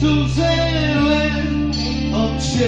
통제외 업체.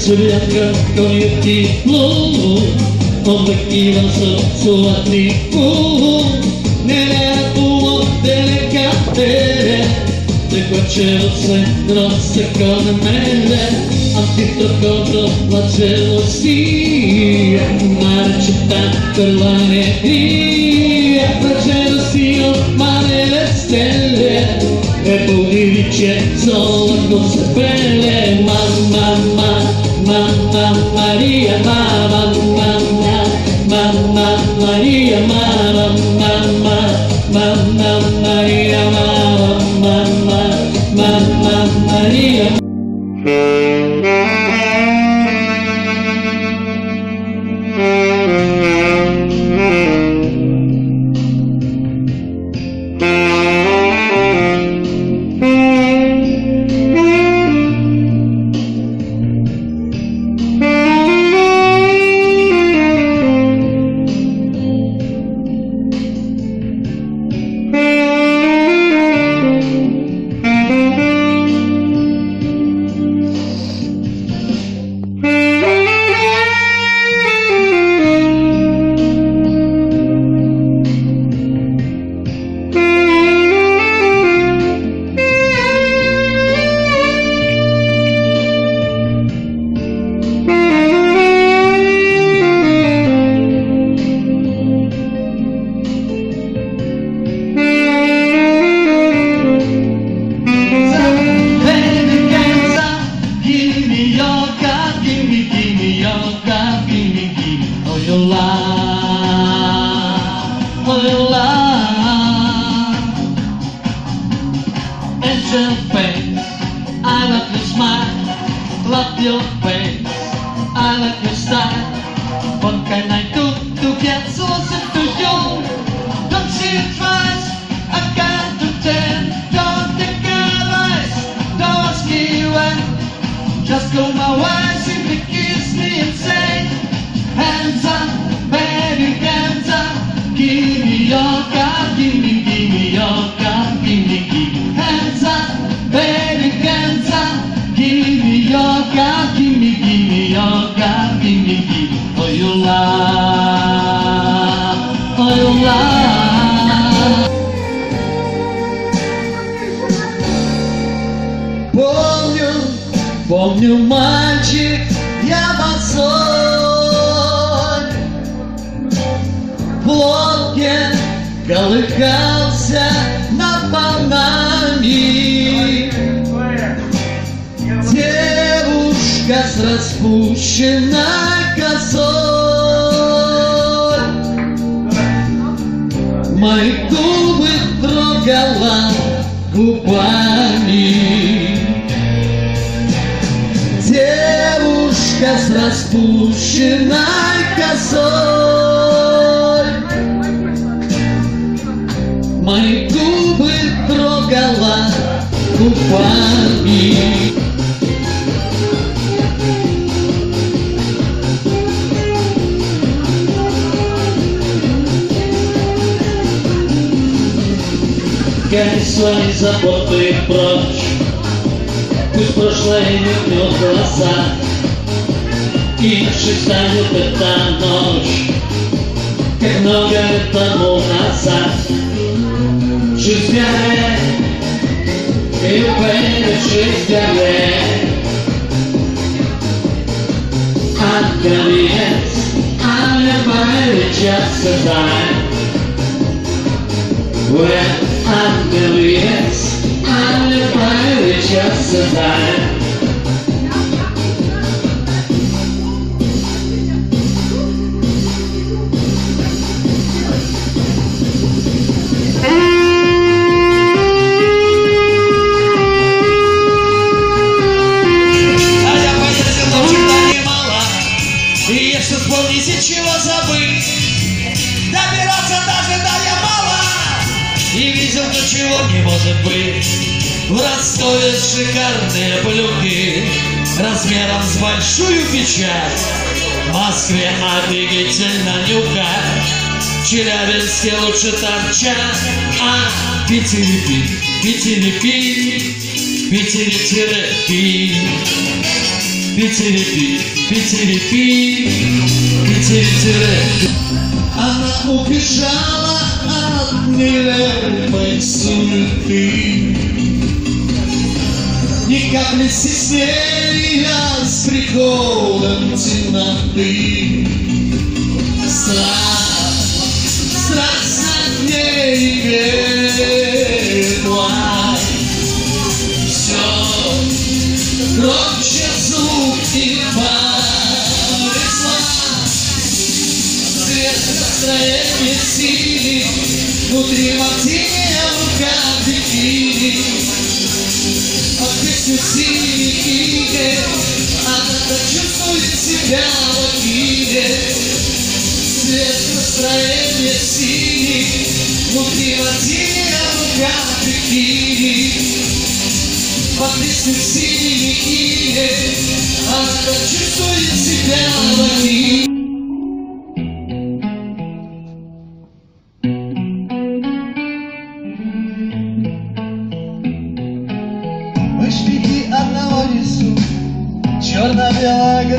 Saçı bianca conietti oh, oh, su sessuali tribù. Nelle fumo delle catene le conoscenze grosse come mele. Affitto contro la gelosia la città per la nebbia la gelosia male le stelle e poi dice solo cose belle mamma mamma mamma Maria, mamma, mamma, mamma Maria, mamma, mamma, mamma Maria, mamma, mamma, mamma Maria. Smile, love your face, I love your style. What can I do to get closer to you? Don't see it twice, I can't pretend. Don't think otherwise, don't ask me when. Just go my way, Your love. Помню, помню, мальчик, я босой В лодке колыхался над волнами Девушка с распущенной косой Мои губы трогала губами. Девушка с распущенной косой. Мои губы трогала губами свои заботы прочь. Пусть прошлое вернет глаза И нашей станет эта ночь. Как много тому назад. Жизнь бялее И baby, жизнь бялее Ангелец I'm your just as I When I'm yes, I'm the private just as чего не может быть. В Ростове шикарные плюхи Размером с большую печать. В Москве офигительно нюхать. В Челябинске лучше торчат, а Питере пить, в Питере тире пить. Она убежала от нелепой суеты Ни капли стеснения с приходом темноты. Страх, страх за ней бегла Все громче звук и повезла Свет настроение синий Внутри Мартиния рука бикини Под песню синей книги Она так чувствует себя в Акине Свет настроение синий Внутри Мартиния рука бикини Под песню синей книги Она так чувствует себя в Акине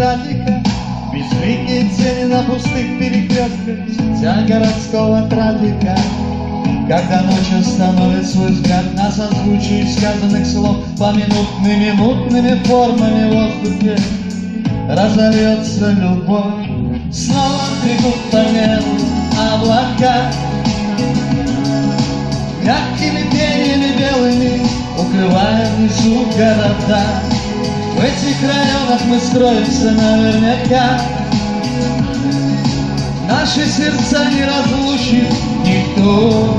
графика, Безликие тени на пустых перекрестках, Сетя городского трафика. Когда ночью становит свой взгляд на созвучие сказанных слов Поминутными мутными формами в воздухе Разольется любовь, снова бегут по небу облака. Мягкими тенями белыми укрывая внизу города В этих районах мы строимся наверняка. Наши сердца не разлучит никто